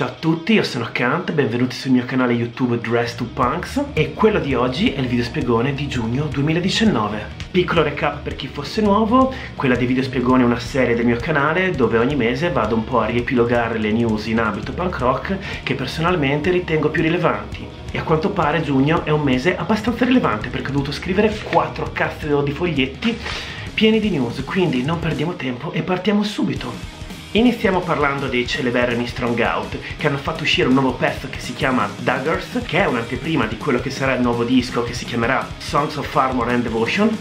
Ciao a tutti, io sono Kant, benvenuti sul mio canale YouTube Dress to Punks e quello di oggi è il video spiegone di giugno 2019. Piccolo recap per chi fosse nuovo, quella di video spiegone è una serie del mio canale dove ogni mese vado un po' a riepilogare le news in ambito punk rock che personalmente ritengo più rilevanti. E a quanto pare giugno è un mese abbastanza rilevante perché ho dovuto scrivere 4 cazzo di foglietti pieni di news, quindi non perdiamo tempo e partiamo subito. Iniziamo parlando dei celeberrimi Strong Out che hanno fatto uscire un nuovo pezzo che si chiama Daggers che è un'anteprima di quello che sarà il nuovo disco che si chiamerà Songs of Armor and Devotion.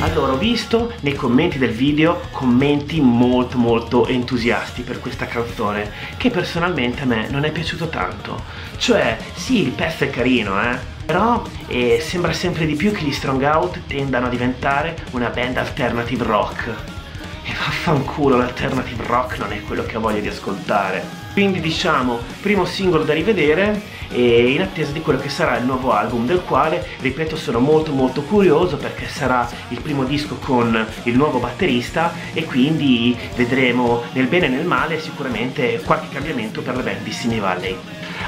Allora ho visto nei commenti del video commenti molto molto entusiasti per questa canzone che personalmente a me non è piaciuto tanto. Cioè sì il pezzo è carino eh però eh, sembra sempre di più che gli Strong Out tendano a diventare una band alternative rock e vaffanculo l'alternative rock non è quello che ho voglia di ascoltare. Quindi diciamo, primo singolo da rivedere e in attesa di quello che sarà il nuovo album del quale, ripeto, sono molto molto curioso perché sarà il primo disco con il nuovo batterista e quindi vedremo nel bene e nel male sicuramente qualche cambiamento per la band di Simi Valley.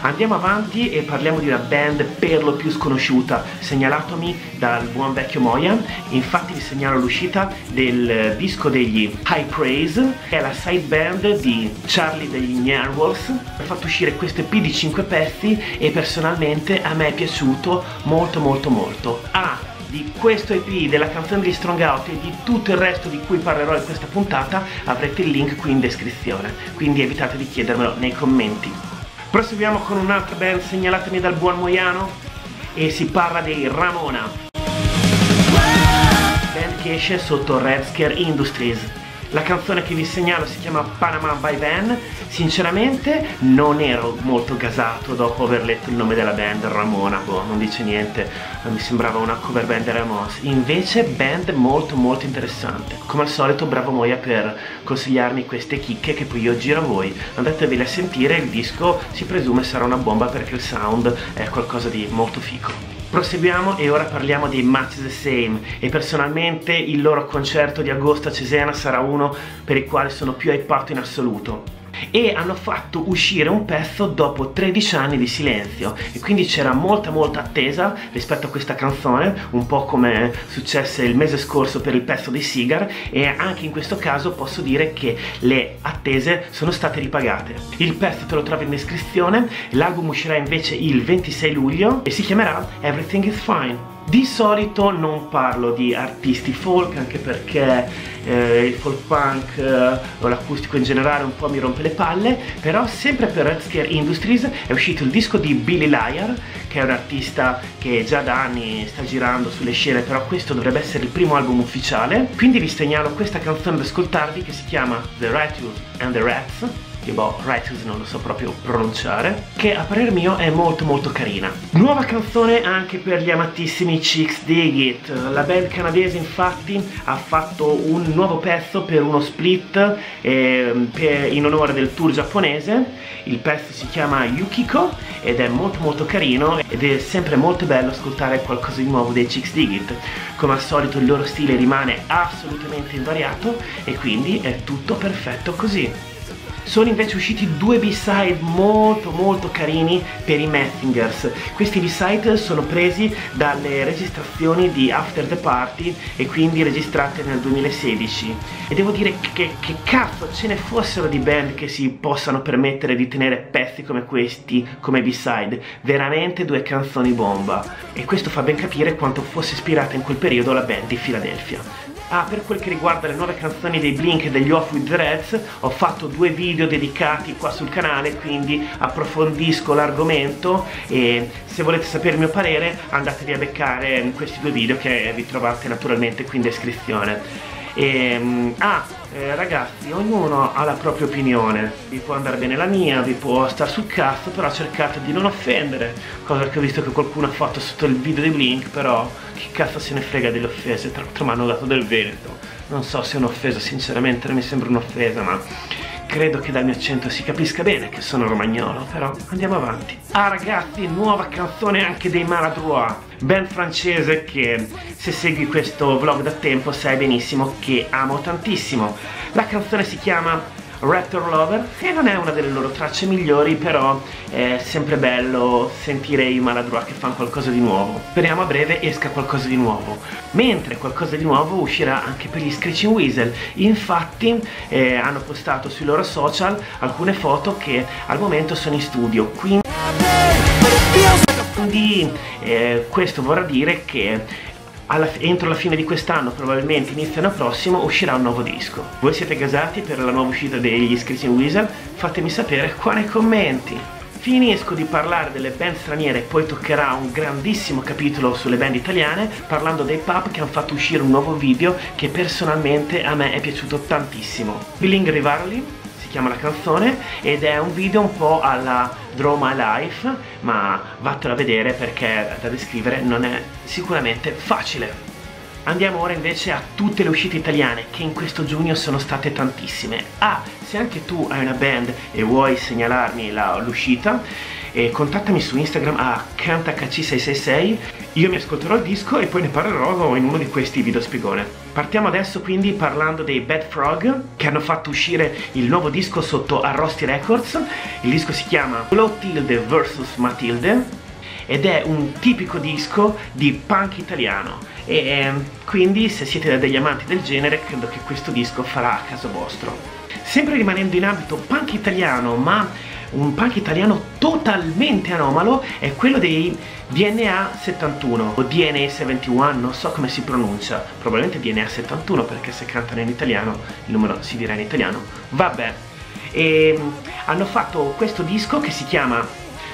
Andiamo avanti e parliamo di una band per lo più sconosciuta, segnalatomi dal buon vecchio Moyan. Infatti vi segnalo l'uscita del disco degli High Praise, che è la side band di Charlie degli Nervals. Ha fatto uscire questo EP di 5 pezzi e personalmente a me è piaciuto molto molto molto. Ah, di questo EP, della canzone di Strong Out e di tutto il resto di cui parlerò in questa puntata avrete il link qui in descrizione, quindi evitate di chiedermelo nei commenti. Proseguiamo con un'altra band segnalatemi dal buon Moiano e si parla dei Ramona. Band che esce sotto Red Scare Industries la canzone che vi segnalo si chiama Panama by Van. Sinceramente non ero molto gasato dopo aver letto il nome della band, Ramona, boh, non dice niente, mi sembrava una cover band della Ramos. Invece band molto molto interessante. Come al solito bravo Moia per consigliarmi queste chicche che poi io giro a voi. Andateveli a sentire, il disco si presume sarà una bomba perché il sound è qualcosa di molto fico. Proseguiamo e ora parliamo dei Much the Same. E personalmente il loro concerto di agosto a Cesena sarà uno per il quale sono più hypato in assoluto e hanno fatto uscire un pezzo dopo 13 anni di silenzio. E quindi c'era molta molta attesa rispetto a questa canzone un po' come successe il mese scorso per il pezzo dei Sigar. E anche in questo caso posso dire che le attese sono state ripagate. Il pezzo te lo trovi in descrizione. L'album uscirà invece il 26 luglio e si chiamerà Everything is Fine di solito non parlo di artisti folk anche perché eh, il folk punk eh, o l'acustico in generale un po' mi rompe le palle, però sempre per Red Scare Industries è uscito il disco di Billy Liar, che è un artista che già da anni sta girando sulle scene, però questo dovrebbe essere il primo album ufficiale, quindi vi segnalo questa canzone da ascoltarvi che si chiama The Righteous and the Rats che boh, Righteous non lo so proprio pronunciare, che a parer mio è molto molto carina. Nuova canzone anche per gli amatissimi Chicks Dig It, la band canadese infatti ha fatto un nuovo pezzo per uno split eh, per, in onore del tour giapponese, il pezzo si chiama Yukiko ed è molto molto carino ed è sempre molto bello ascoltare qualcosa di nuovo dei Chicks Dig It, come al solito il loro stile rimane assolutamente invariato e quindi è tutto perfetto così sono invece usciti due B-side molto molto carini per i Messingers. Questi B-side sono presi dalle registrazioni di After the Party e quindi registrate nel 2016. E devo dire che, che cazzo ce ne fossero di band che si possano permettere di tenere pezzi come questi come B-side. Veramente due canzoni bomba. E questo fa ben capire quanto fosse ispirata in quel periodo la band di Philadelphia. Ah, per quel che riguarda le nuove canzoni dei Blink e degli Off With Reds, ho fatto due video dedicati qua sul canale, quindi approfondisco l'argomento e se volete sapere il mio parere andatevi a beccare questi due video che vi trovate naturalmente qui in descrizione. E, ehm, ah, eh, ragazzi, ognuno ha la propria opinione, vi può andare bene la mia, vi può star sul cazzo, però cercate di non offendere, cosa che ho visto che qualcuno ha fatto sotto il video di Blink, però chi cazzo se ne frega delle offese, tra l'altro mi hanno dato del Veneto, non so se è un'offesa, sinceramente non mi sembra un'offesa, ma credo che dal mio accento si capisca bene che sono romagnolo, però andiamo avanti. Ah ragazzi, nuova canzone anche dei Maladroit, band francese che se segui questo vlog da tempo sai benissimo che amo tantissimo. La canzone si chiama Raptor Lover che non è una delle loro tracce migliori però è sempre bello sentire i Maladroit che fanno qualcosa di nuovo. Speriamo a breve esca qualcosa di nuovo. Mentre qualcosa di nuovo uscirà anche per gli Screeching Weasel. Infatti eh, hanno postato sui loro social alcune foto che al momento sono in studio. Quindi quindi eh, questo vorrà dire che alla, entro la fine di quest'anno, probabilmente inizio l'anno prossimo, uscirà un nuovo disco. Voi siete gasati per la nuova uscita degli Screeching Weasel? Fatemi sapere qua nei commenti. Finisco di parlare delle band straniere e poi toccherà un grandissimo capitolo sulle band italiane parlando dei pub che hanno fatto uscire un nuovo video che personalmente a me è piaciuto tantissimo. Billing Rivaroli chiama la canzone ed è un video un po' alla Draw My Life ma vattelo a vedere perché da descrivere non è sicuramente facile Andiamo ora invece a tutte le uscite italiane che in questo giugno sono state tantissime. Ah, se anche tu hai una band e vuoi segnalarmi l'uscita, eh, contattami su Instagram a cantahc666, io mi ascolterò il disco e poi ne parlerò in uno di questi video spiegone. Partiamo adesso quindi parlando dei Bad Frog che hanno fatto uscire il nuovo disco sotto Arrosti Records. Il disco si chiama Clotilde vs Matilde ed è un tipico disco di punk italiano e eh, quindi se siete degli amanti del genere credo che questo disco farà a caso vostro. Sempre rimanendo in ambito punk italiano ma un punk italiano totalmente anomalo è quello dei DNA 71 o DNA 71, non so come si pronuncia, probabilmente DNA 71 perché se cantano in italiano il numero si dirà in italiano. Vabbè, e hanno fatto questo disco che si chiama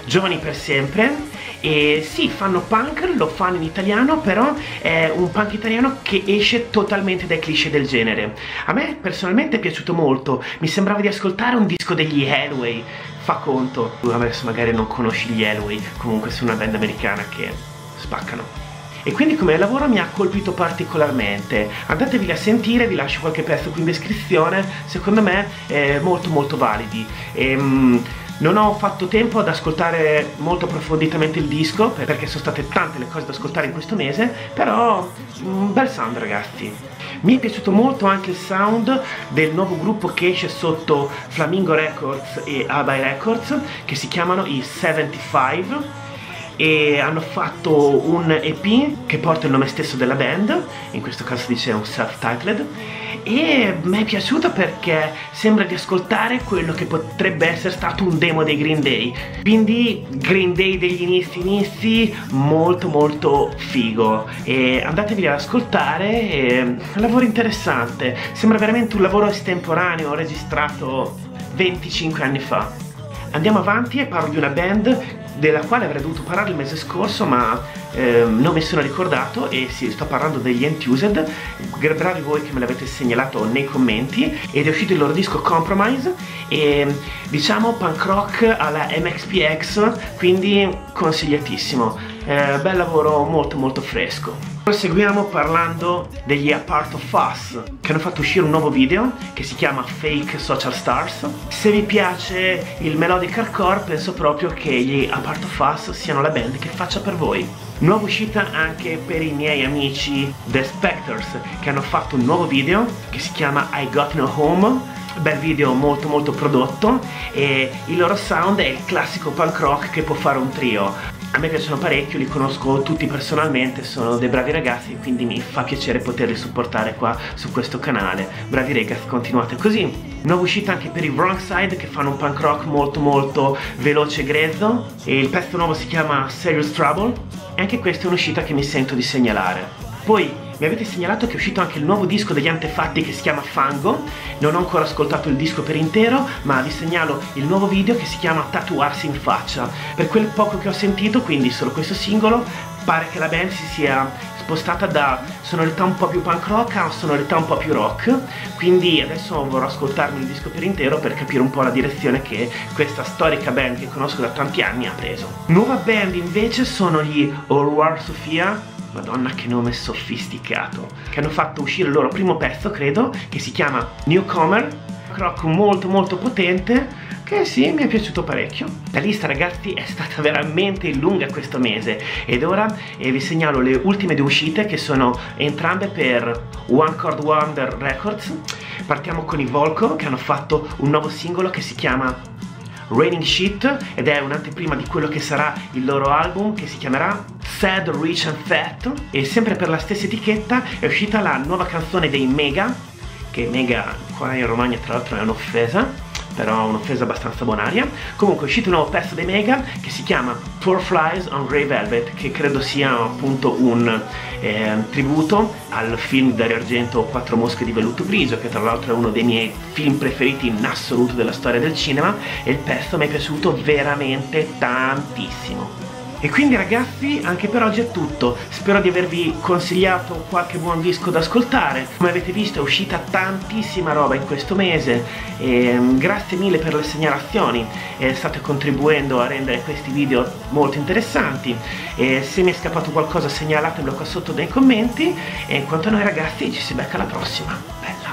Giovani per sempre e sì, fanno punk, lo fanno in italiano, però è un punk italiano che esce totalmente dai cliché del genere. A me personalmente è piaciuto molto, mi sembrava di ascoltare un disco degli Hellway, fa conto. Adesso magari non conosci gli Hellway, comunque sono una band americana che spaccano. E quindi come lavoro mi ha colpito particolarmente. Andatevi a sentire vi lascio qualche pezzo qui in descrizione. Secondo me è molto molto validi. E, um, non ho fatto tempo ad ascoltare molto approfonditamente il disco perché sono state tante le cose da ascoltare in questo mese, però un bel sound ragazzi. Mi è piaciuto molto anche il sound del nuovo gruppo che esce sotto Flamingo Records e Abai Records che si chiamano i 75 e hanno fatto un EP che porta il nome stesso della band, in questo caso dice un self-titled. E mi è piaciuto perché sembra di ascoltare quello che potrebbe essere stato un demo dei Green Day. Quindi Green Day degli inizi inizi molto molto figo. E andatevi ad ascoltare è un lavoro interessante. Sembra veramente un lavoro estemporaneo registrato 25 anni fa. Andiamo avanti e parlo di una band della quale avrei dovuto parlare il mese scorso ma eh, non mi sono ricordato e sì, sto parlando degli Enthused. Bravi voi che me l'avete segnalato nei commenti. Ed è uscito il loro disco Compromise. E diciamo punk rock alla MXPX quindi consigliatissimo. Eh, bel lavoro molto molto fresco Proseguiamo parlando degli A Part of Us che hanno fatto uscire un nuovo video che si chiama Fake Social Stars. Se vi piace il melodic hardcore penso proprio che gli A Part of Us siano la band che faccia per voi. Nuova uscita anche per i miei amici The Spectors che hanno fatto un nuovo video che si chiama I Got No Home bel video molto molto prodotto e il loro sound è il classico punk rock che può fare un trio a me piacciono parecchio, li conosco tutti personalmente, sono dei bravi ragazzi quindi mi fa piacere poterli supportare qua su questo canale. Bravi ragazzi, continuate così. Nuova uscita anche per i Wrong Side che fanno un punk rock molto molto veloce e grezzo e il pezzo nuovo si chiama Serious Trouble e anche questa è un'uscita che mi sento di segnalare. Poi mi avete segnalato che è uscito anche il nuovo disco degli Antefatti che si chiama Fango. Non ho ancora ascoltato il disco per intero ma vi segnalo il nuovo video che si chiama Tatuarsi in faccia. Per quel poco che ho sentito quindi solo questo singolo pare che la band si sia spostata da sonorità un po' più punk rock a sonorità un po' più rock. Quindi adesso vorrò ascoltarmi il disco per intero per capire un po' la direzione che questa storica band che conosco da tanti anni ha preso. Nuova band invece sono gli All War Sofia Madonna che nome sofisticato Che hanno fatto uscire il loro primo pezzo credo Che si chiama Newcomer Rock molto molto potente che sì, mi è piaciuto parecchio. La lista ragazzi è stata veramente lunga questo mese ed ora eh, vi segnalo le ultime due uscite che sono entrambe per One Chord Wonder Records. Partiamo con i Volco che hanno fatto un nuovo singolo che si chiama Raining Shit ed è un'anteprima di quello che sarà il loro album che si chiamerà Sad, Rich and Fat e sempre per la stessa etichetta è uscita la nuova canzone dei Mega che Mega qua in Romagna tra l'altro è un'offesa però un'offesa abbastanza bonaria. Comunque è uscito un nuovo pezzo dei Mega che si chiama Four Flies on Grey Velvet, che credo sia appunto un eh, tributo al film Dario Argento Quattro mosche di velluto grigio, che tra l'altro è uno dei miei film preferiti in assoluto della storia del cinema, e il pezzo mi è piaciuto veramente tantissimo. E quindi ragazzi anche per oggi è tutto, spero di avervi consigliato qualche buon disco da ascoltare, come avete visto è uscita tantissima roba in questo mese. E mm, grazie mille per le segnalazioni, e state contribuendo a rendere questi video molto interessanti. E se mi è scappato qualcosa segnalatemelo qua sotto nei commenti. E quanto a noi ragazzi ci si becca alla prossima, bella!